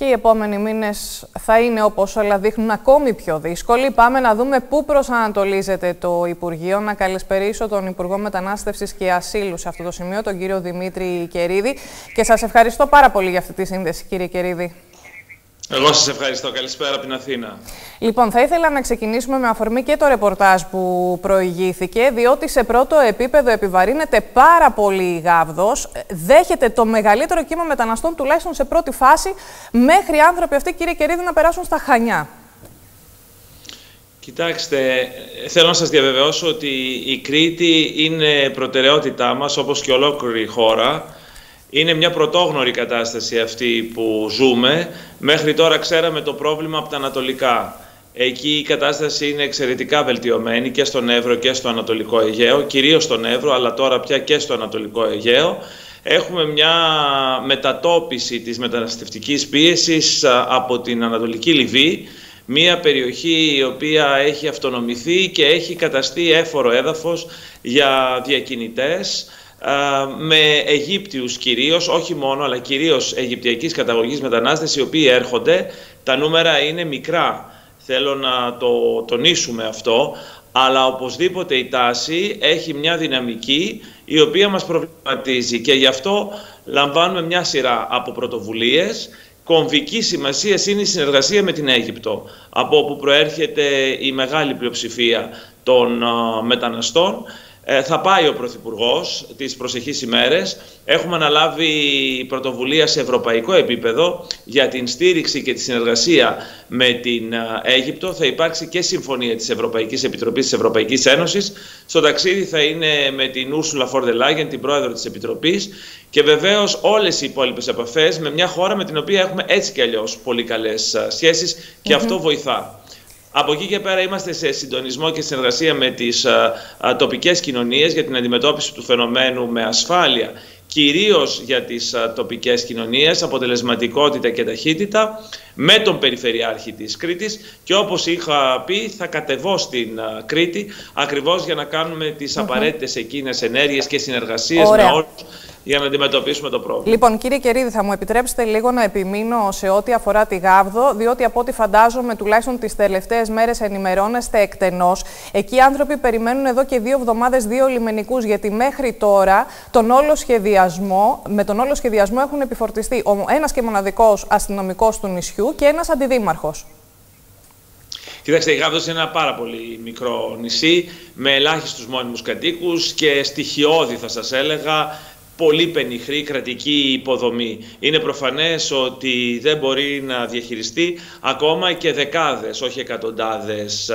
και οι επόμενοι μήνες θα είναι όπως όλα δείχνουν ακόμη πιο δύσκολοι. Πάμε να δούμε πού προσανατολίζεται το Υπουργείο. Να καλησπερίσω τον Υπουργό Μετανάστευσης και Ασύλου σε αυτό το σημείο, τον κύριο Δημήτρη Κερίδη. Και σας ευχαριστώ πάρα πολύ για αυτή τη σύνδεση, κύριε Κερίδη. Εγώ σας ευχαριστώ. Καλησπέρα από την Αθήνα. Λοιπόν, θα ήθελα να ξεκινήσουμε με αφορμή και το ρεπορτάζ που προηγήθηκε, διότι σε πρώτο επίπεδο επιβαρύνεται πάρα πολύ η Γάβδος. Δέχεται το μεγαλύτερο κύμα μεταναστών, τουλάχιστον σε πρώτη φάση, μέχρι οι άνθρωποι αυτοί, κύριε Κερίδη, να περάσουν στα Χανιά. Κοιτάξτε, θέλω να σας διαβεβαιώσω ότι η Κρήτη είναι προτεραιότητά μας, όπως και ολόκληρη η χώρα. Είναι μια πρωτόγνωρη κατάσταση αυτή που ζούμε. Μέχρι τώρα ξέραμε το πρόβλημα από τα ανατολικά. Εκεί η κατάσταση είναι εξαιρετικά βελτιωμένη και στον Εύρο και στο Ανατολικό Αιγαίο, κυρίως στον Εύρο, αλλά τώρα πια και στο Ανατολικό Αιγαίο. Έχουμε μια μετατόπιση της μεταναστευτικής πίεσης από την Ανατολική Λιβύη, μια περιοχή η οποία έχει αυτονομηθεί και έχει καταστεί έφορο έδαφος για διακινητές, με Αιγύπτιους κυρίως, όχι μόνο, αλλά κυρίως Αιγυπτιακής καταγωγής μετανάστες οι οποίοι έρχονται. Τα νούμερα είναι μικρά, θέλω να το τονίσουμε αυτό, αλλά οπωσδήποτε η τάση έχει μια δυναμική η οποία μας προβληματίζει και γι' αυτό λαμβάνουμε μια σειρά από πρωτοβουλίες. Κομβική σημασία είναι η συνεργασία με την Αίγυπτο, από όπου προέρχεται η μεγάλη πλειοψηφία των μεταναστών. Ε, θα πάει ο Πρωθυπουργός τις προσεχείς ημέρες. Έχουμε αναλάβει πρωτοβουλία σε ευρωπαϊκό επίπεδο για την στήριξη και τη συνεργασία με την ε, Αίγυπτο. Θα υπάρξει και συμφωνία της Ευρωπαϊκής Επιτροπής της Ευρωπαϊκής Ένωσης. Στο ταξίδι θα είναι με την Ursula von der Leyen, την πρόεδρο της Επιτροπής και βεβαίως όλες οι υπόλοιπες επαφές με μια χώρα με την οποία έχουμε έτσι και αλλιώς πολύ καλές ε, σχέσεις και αυτό βοηθά. Από εκεί και πέρα είμαστε σε συντονισμό και συνεργασία με τις α, α, τοπικές κοινωνίες για την αντιμετώπιση του φαινομένου με ασφάλεια, κυρίως για τις α, τοπικές κοινωνίες, αποτελεσματικότητα και ταχύτητα, με τον Περιφερειάρχη της Κρήτης και όπως είχα πει θα κατεβώ στην Κρήτη ακριβώς για να κάνουμε τις mm -hmm. απαραίτητες εκείνες ενέργειες και συνεργασίες με όλους για να αντιμετωπίσουμε το πρόβλημα. Λοιπόν, κύριε Κερίδη, θα μου επιτρέψετε λίγο να επιμείνω σε ό,τι αφορά τη Γάβδο, διότι από ό,τι φαντάζομαι, τουλάχιστον τις τελευταίες μέρες ενημερώνεστε εκτενώς. Εκεί οι άνθρωποι περιμένουν εδώ και δύο εβδομάδες δύο λιμενικούς, γιατί μέχρι τώρα τον όλο σχεδιασμό, με τον όλο σχεδιασμό έχουν επιφορτιστεί ένας και μοναδικός αστυνομικός του νησιού και ένας αντιδήμαρχος. Κοιτάξτε, η Γάβδος είναι ένα πάρα πολύ μικρό νησί με ελάχιστους μόνιμους κατοίκους και στοιχειώδη θα σας έλεγα πολύ πενιχρή κρατική υποδομή. Είναι προφανές ότι δεν μπορεί να διαχειριστεί ακόμα και δεκάδες, όχι εκατοντάδες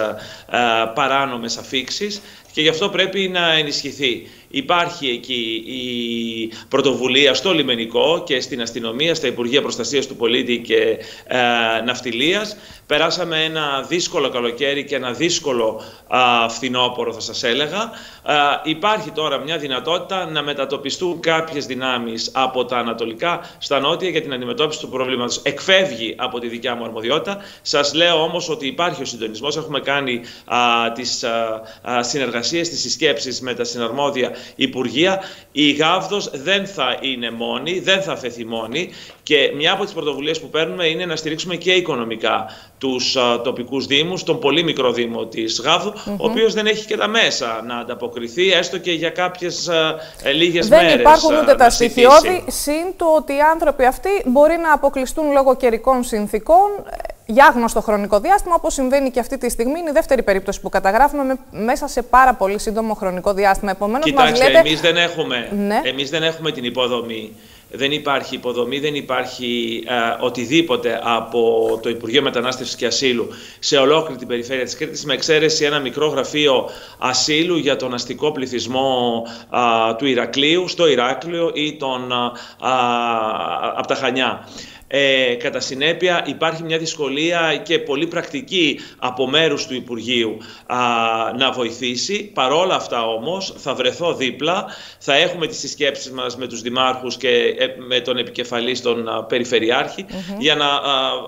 παράνομες αφήξεις και γι' αυτό πρέπει να ενισχυθεί. Υπάρχει εκεί η πρωτοβουλία στο λιμενικό και στην αστυνομία, στα Υπουργεία Προστασίας του Πολίτη και ε, Ναυτιλίας. Περάσαμε ένα δύσκολο καλοκαίρι και ένα δύσκολο α, φθινόπωρο θα σας έλεγα. υπάρχει τώρα μια δυνατότητα να μετατοπιστούν κάποιες δυνάμεις από τα ανατολικά στα νότια για την αντιμετώπιση του προβλήματος. Εκφεύγει από τη δικιά μου αρμοδιότητα. Σας λέω όμως ότι υπάρχει ο συντονισμός. Έχουμε κάνει α, τις α, συνεργασίες, τις συσκέψεις με τα συναρμόδια Υπουργεία. Η Γάβδος δεν θα είναι μόνη, δεν θα φεθεί μόνη και μια από τις πρωτοβουλίες που παίρνουμε είναι να στηρίξουμε και οικονομικά τους α, τοπικούς δήμους, τον πολύ μικρό δήμο της Γάβδου, mm -hmm. ο οποίος δεν έχει και τα μέσα να ανταποκριθεί, έστω και για κάποιες α, λίγες δεν μέρες. Δεν υπάρχουν ούτε τα στοιχειώδη, συν το ότι οι άνθρωποι αυτοί μπορεί να αποκλειστούν λόγω καιρικών συνθήκων για άγνωστο χρονικό διάστημα, όπως συμβαίνει και αυτή τη στιγμή. Είναι η δεύτερη περίπτωση που καταγράφουμε με, μέσα σε πάρα πολύ σύντομο χρονικό διάστημα. Επομένως, Κοιτάξτε, μας λέτε... εμείς, δεν έχουμε, ναι. εμείς δεν έχουμε την υποδομή. Δεν υπάρχει υποδομή, δεν υπάρχει ε, οτιδήποτε από το Υπουργείο Μετανάστευσης και Ασύλου σε ολόκληρη την περιφέρεια της Κρήτης, με εξαίρεση ένα μικρό γραφείο ασύλου για τον αστικό πληθυσμό ε, του Ηρακλείου, στο Ηράκλειο ή τον, ε, από τα Χανιά. Ε, κατά συνέπεια υπάρχει μια δυσκολία και πολύ πρακτική από μέρους του Υπουργείου α, να βοηθήσει. Παρόλα αυτά όμως θα βρεθώ δίπλα, θα έχουμε τις συσκέψεις μας με τους δημάρχους και ε, με τον επικεφαλής τον Περιφερειάρχη για να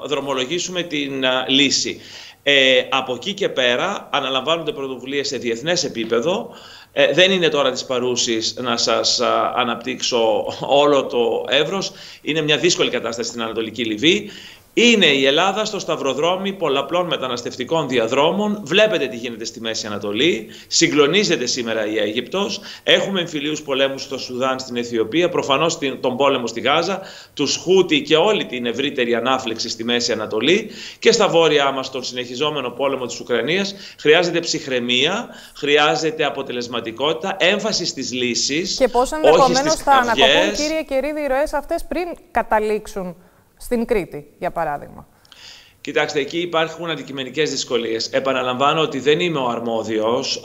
δρομολογήσουμε την λύση. Ε, από εκεί και πέρα αναλαμβάνονται πρωτοβουλίες σε διεθνές επίπεδο ε, δεν είναι τώρα της παρούσης να σας αναπτύξω όλο το εύρος. Είναι μια δύσκολη κατάσταση στην Ανατολική Λιβύη. Είναι η Ελλάδα στο σταυροδρόμι πολλαπλών μεταναστευτικών διαδρόμων. Βλέπετε τι γίνεται στη Μέση Ανατολή. Συγκλονίζεται σήμερα η Αίγυπτος. Έχουμε εμφυλίους πολέμους στο Σουδάν, στην Αιθιοπία. Προφανώς τον πόλεμο στη Γάζα. Τους Χούτι και όλη την ευρύτερη ανάφλεξη στη Μέση Ανατολή. Και στα βόρειά μας τον συνεχιζόμενο πόλεμο της Ουκρανίας. Χρειάζεται ψυχραιμία, χρειάζεται αποτελεσματικότητα, έμφαση στις λύσεις. Και πώς ενδεχομένως θα ανακοπούν, κύριε Κερίδη, οι ροές αυτές πριν καταλήξουν στην Κρήτη, για παράδειγμα. Κοιτάξτε, εκεί υπάρχουν αντικειμενικές δυσκολίες. Επαναλαμβάνω ότι δεν είμαι ο αρμόδιος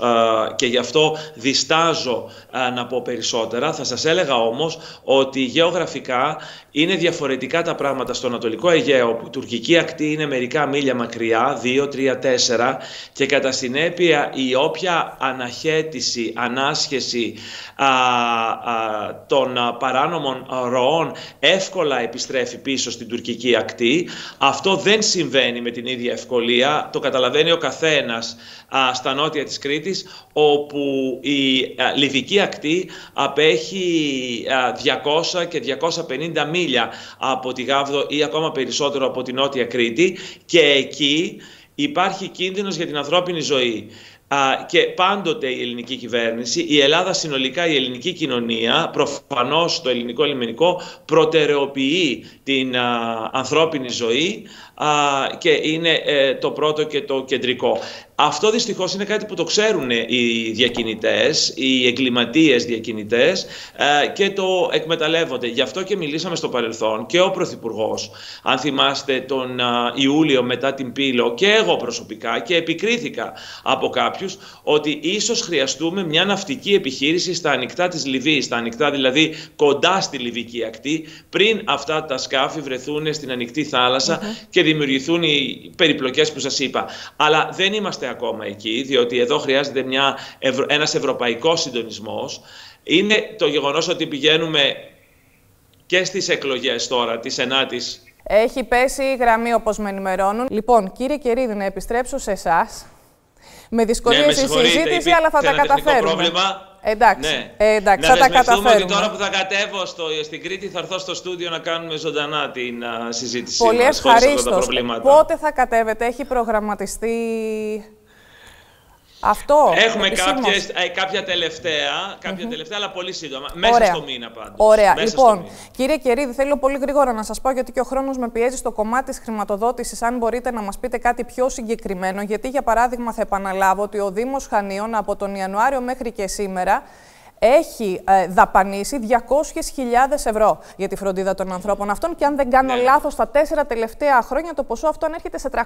και γι' αυτό διστάζω να πω περισσότερα. Θα σας έλεγα όμως ότι γεωγραφικά είναι διαφορετικά τα πράγματα στο Ανατολικό Αιγαίο, που η τουρκική ακτή είναι μερικά μίλια μακριά, 2, 3, 4, και κατά συνέπεια η όποια αναχέτηση, ανάσχεση α, των παράνομων ροών εύκολα επιστρέφει πίσω στην τουρκική ακτή. Αυτό δεν συμβαίνει συμβαίνει με την ίδια ευκολία. Το καταλαβαίνει ο καθένας α, στα νότια της Κρήτης, όπου η α, Λιβική ακτή απέχει 200 και 250 μίλια από τη Γάβδο ή ακόμα περισσότερο από την νότια Κρήτη και εκεί υπάρχει κίνδυνος για την ανθρώπινη ζωή και πάντοτε η ελληνική κυβέρνηση, η Ελλάδα συνολικά, η ελληνική κοινωνία, προφανώς το ελληνικό λιμενικό, προτεραιοποιεί την ανθρώπινη ζωή και είναι ε, το πρώτο και το κεντρικό. Αυτό δυστυχώς είναι κάτι που το ξέρουν οι διακινητές, οι εγκληματίες διακινητές ε, και το εκμεταλλεύονται. Γι' αυτό και μιλήσαμε στο παρελθόν και ο Πρωθυπουργός, αν θυμάστε τον Ιούλιο μετά την Πύλο και εγώ προσωπικά και επικρίθηκα από κάποιους ότι ίσως χρειαστούμε μια ναυτική επιχείρηση στα ανοιχτά της Λιβύης, στα ανοιχτά δηλαδή κοντά στη Λιβική ακτή, πριν αυτά τα σκάφη βρεθούν στην ανοιχτή και δημιουργηθούν οι περιπλοκές που σας είπα. Αλλά δεν είμαστε ακόμα εκεί, διότι εδώ χρειάζεται μια, ένας ευρωπαϊκός συντονισμός. Είναι το γεγονός ότι πηγαίνουμε και στις εκλογές τώρα, της 9ης. Έχει πέσει η γραμμή όπως με ενημερώνουν. Λοιπόν, κύριε Κερίδη, να επιστρέψω σε εσάς. Με δυσκολίες ναι, η συζήτηση, αλλά θα τα καταφέρουμε. Πρόβλημα. Εντάξει, ναι. ε, εντάξει να θα τα καταφέρουμε. ότι τώρα που θα κατέβω στο, στην Κρήτη θα έρθω στο στούντιο να κάνουμε ζωντανά την uh, συζήτηση Πολύ ευχαρίστως. Πότε θα κατέβετε, έχει προγραμματιστεί αυτό. Έχουμε κάποιες, ε, κάποια τελευταία, κάποια τελευταία, αλλά πολύ σύντομα. Μέσα Ωραία. στο μήνα πάντως. Ωραία. Μέσα λοιπόν, μήνα. κύριε Κερίδη, θέλω πολύ γρήγορα να σας πω, γιατί και ο χρόνος με πιέζει στο κομμάτι της χρηματοδότησης, αν μπορείτε να μας πείτε κάτι πιο συγκεκριμένο, γιατί για παράδειγμα θα επαναλάβω ότι ο Δήμος Χανίων από τον Ιανουάριο μέχρι και σήμερα έχει ε, δαπανίσει 200.000 ευρώ για τη φροντίδα των ανθρώπων αυτών και αν δεν κάνω ναι. λάθος, στα τέσσερα τελευταία χρόνια το ποσό αυτό ανέρχεται σε 350.000.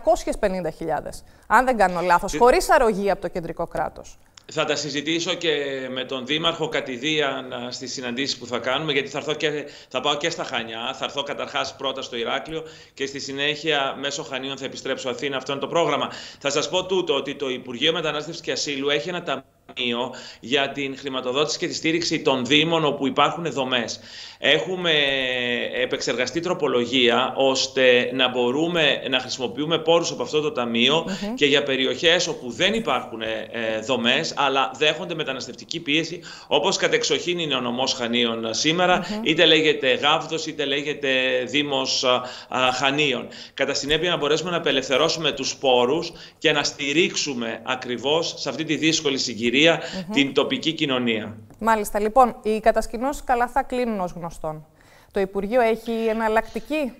Αν δεν κάνω λάθος, Τι... χωρίς αρρωγή από το κεντρικό κράτος. Θα τα συζητήσω και με τον Δήμαρχο κατηδίαν στις συναντήσεις που θα κάνουμε, γιατί θα, και, θα πάω και στα Χανιά. Θα έρθω καταρχάς πρώτα στο Ηράκλειο και στη συνέχεια μέσω Χανίων θα επιστρέψω Αθήνα. Αυτό είναι το πρόγραμμα. Θα σας πω τούτο, ότι το Υπουργείο Μετανάστευσης και Ασύλου έχει ένα ταμείο για την χρηματοδότηση και τη στήριξη των Δήμων όπου υπάρχουν δομές. Έχουμε επεξεργαστεί τροπολογία ώστε να μπορούμε να χρησιμοποιούμε πόρους από αυτό το ταμείο και για περιοχές όπου δεν υπάρχουν ε, δομές αλλά δέχονται μεταναστευτική πίεση όπως κατεξοχήν είναι ο νομός Χανίων σήμερα είτε λέγεται Γάβδος είτε λέγεται Δήμος Χανίων. Κατά συνέπεια να μπορέσουμε να απελευθερώσουμε τους πόρους και να στηρίξουμε ακριβώς σε αυτή τη δύσκολη συγκυρία την τοπική κοινωνία. Μάλιστα. Λοιπόν, οι κατασκηνώσεις καλά θα κλείνουν ως γνωστόν. Το Υπουργείο έχει εναλλακτική.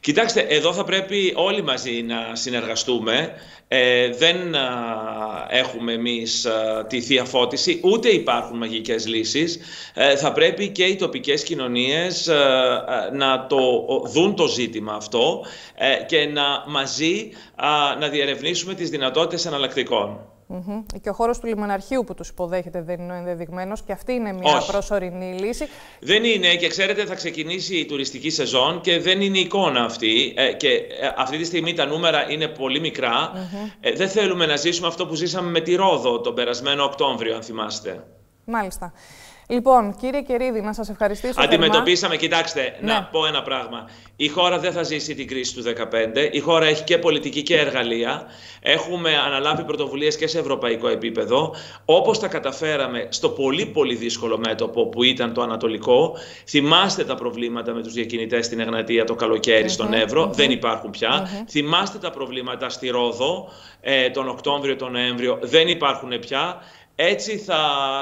Κοιτάξτε, εδώ θα πρέπει όλοι μαζί να συνεργαστούμε. Ε, δεν έχουμε εμείς τη θεία φώτιση, ούτε υπάρχουν μαγικές λύσεις. Ε, θα πρέπει και οι τοπικές κοινωνίες να το δουν το ζήτημα αυτό ε, και να μαζί να διερευνήσουμε τις δυνατότητες εναλλακτικών. Mm Και ο χώρος του λιμαναρχείου που τους υποδέχεται δεν είναι ενδεδειγμένος και αυτή είναι μια Όχι. προσωρινή λύση. Δεν είναι και ξέρετε, θα ξεκινήσει η τουριστική σεζόν και δεν είναι εικόνα αυτή. Ε, και ε, αυτή τη στιγμή τα νούμερα είναι πολύ μικρά. ε, δεν θέλουμε να ζήσουμε αυτό που ζήσαμε με τη Ρόδο τον περασμένο Οκτώβριο, αν θυμάστε. Μάλιστα. Λοιπόν, κύριε Κερίδη, να σας ευχαριστήσω. Αντιμετωπίσαμε, κοιτάξτε, να ναι. πω ένα πράγμα. Η χώρα δεν θα ζήσει την κρίση του 2015. Η χώρα έχει και πολιτική και εργαλεία. Έχουμε αναλάβει πρωτοβουλίες και σε ευρωπαϊκό επίπεδο. Όπως τα καταφέραμε στο πολύ πολύ δύσκολο μέτωπο που ήταν το Ανατολικό. Θυμάστε τα προβλήματα με τους διακινητές στην Εγνατία το καλοκαιρι στον Εύρο. Δεν υπάρχουν πια. Θυμάστε τα προβλήματα στη Ρόδο ε, τον Οκτώβριο, τον Νοέμβριο. Δεν υπάρχουν πια. Έτσι θα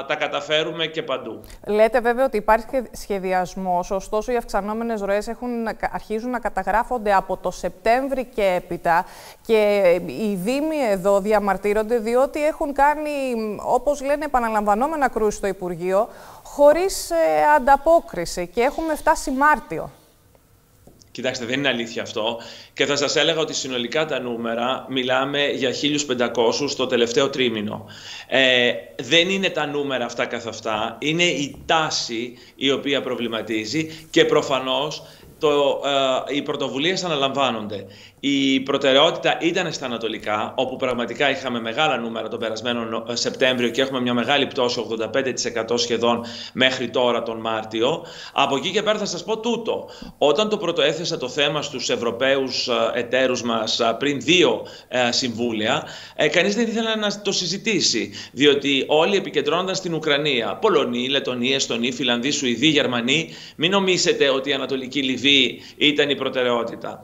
τα καταφέρουμε και παντού. Λέτε βέβαια ότι υπάρχει σχεδιασμός, ωστόσο οι αυξανόμενες ροές αρχίζουν να καταγράφονται από το Σεπτέμβρη και έπειτα. Και οι Δήμοι εδώ διαμαρτύρονται διότι έχουν κάνει, όπως λένε, επαναλαμβανόμενα κρούση στο Υπουργείο, χωρίς ε, ανταπόκριση. Και έχουμε φτάσει Μάρτιο. Κοιτάξτε, δεν είναι αλήθεια αυτό. Και θα σας έλεγα ότι συνολικά τα νούμερα μιλάμε για 1.500 το τελευταίο τρίμηνο. Ε, δεν είναι τα νούμερα αυτά καθ' αυτά. Είναι η τάση η οποία προβληματίζει και προφανώς το, ε, οι πρωτοβουλίες αναλαμβάνονται. Η προτεραιότητα ήταν στα Ανατολικά, όπου πραγματικά είχαμε μεγάλα νούμερα τον περασμένο ε, Σεπτέμβριο και έχουμε μια μεγάλη πτώση, 85% σχεδόν μέχρι τώρα τον Μάρτιο. Από εκεί και πέρα θα σας πω τούτο. Όταν το πρωτοέθεσα το θέμα στους Ευρωπαίους ε, εταίρους μας ε, πριν δύο συμβούλια, κανείς δεν ήθελε να το συζητήσει, διότι όλοι επικεντρώνονταν στην Ουκρανία. Πολωνοί, Λετωνοί, Εστονοί, Φιλανδοί, Σουηδοί, Γερμανοί. Μην νομίσετε ότι η Ανατολική Λιβύη ήταν η προτεραιότητα.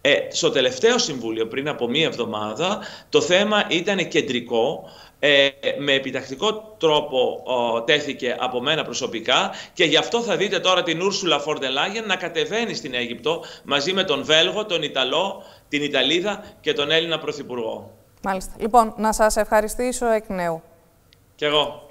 Ε, στο τελευταίο συμβούλιο, πριν από μία εβδομάδα, το θέμα ήταν κεντρικό. Ε, με επιτακτικό τρόπο τέθηκε από μένα προσωπικά και γι' αυτό θα δείτε τώρα την Ούρσουλα Φορντελάγεν να κατεβαίνει στην Αίγυπτο μαζί με τον Βέλγο, τον Ιταλό, την Ιταλίδα και τον Έλληνα Πρωθυπουργό. Μάλιστα. Λοιπόν, να σας ευχαριστήσω εκ νέου. Κι εγώ.